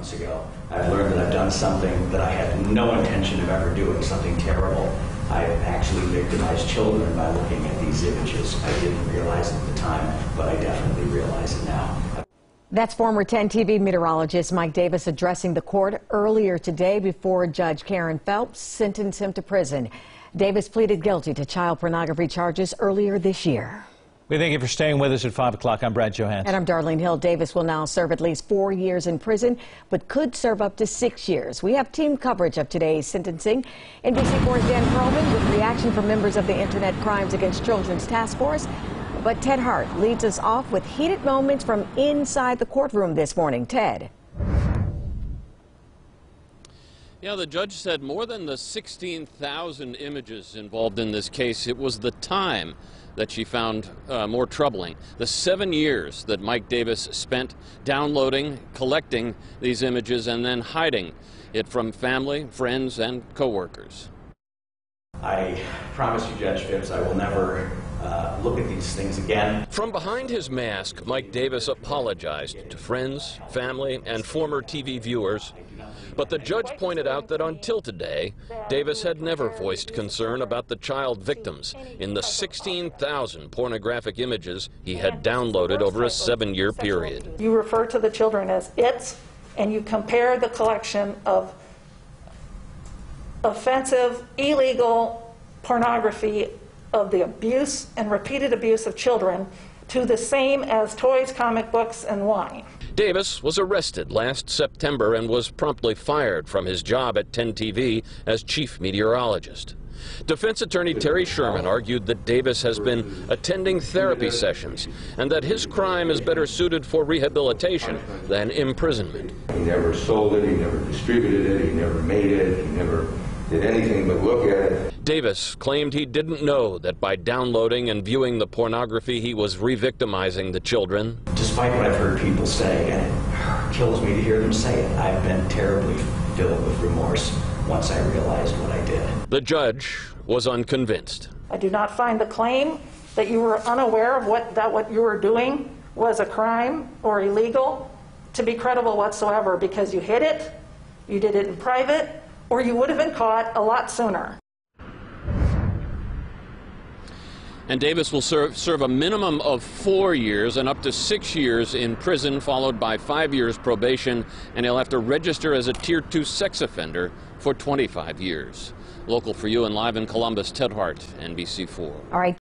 months ago. I've learned that I've done something that I had no intention of ever doing, something terrible. I actually victimized children by looking at these images. I didn't realize at the time, but I definitely realize it now. That's former 10 TV meteorologist Mike Davis addressing the court earlier today before Judge Karen Phelps sentenced him to prison. Davis pleaded guilty to child pornography charges earlier this year. We thank you for staying with us at 5 o'clock. I'm Brad Johansson. And I'm Darlene Hill. Davis will now serve at least four years in prison, but could serve up to six years. We have team coverage of today's sentencing. NBC4's Dan Perlman with reaction from members of the Internet Crimes Against Children's Task Force. But Ted Hart leads us off with heated moments from inside the courtroom this morning. Ted. Yeah, the judge said more than the 16,000 images involved in this case, it was the time that she found uh, more troubling. The seven years that Mike Davis spent downloading, collecting these images, and then hiding it from family, friends, and coworkers. I promise you, Judge Phipps, I will never uh, look at these things again. From behind his mask, Mike Davis apologized to friends, family, and former TV viewers. But the judge pointed out that until today, Davis had never voiced concern about the child victims in the 16,000 pornographic images he had downloaded over a seven year period. You refer to the children as its, and you compare the collection of offensive, illegal pornography of the abuse and repeated abuse of children to the same as toys, comic books, and wine. Davis was arrested last September and was promptly fired from his job at 10 TV as chief meteorologist. Defense attorney Terry Sherman argued that Davis has been attending therapy sessions and that his crime is better suited for rehabilitation than imprisonment. He never sold it, he never distributed it, he never made it, he never did anything but look at it. Davis claimed he didn't know that by downloading and viewing the pornography, he was re-victimizing the children. Despite what I've heard people say, and it kills me to hear them say it, I've been terribly filled with remorse once I realized what I did. The judge was unconvinced. I do not find the claim that you were unaware of what that what you were doing was a crime or illegal to be credible whatsoever because you hid it, you did it in private, or you would have been caught a lot sooner. And Davis will serve, serve a minimum of four years and up to six years in prison, followed by five years probation, and he'll have to register as a Tier 2 sex offender for 25 years. Local for you and live in Columbus, Ted Hart, NBC4. All right.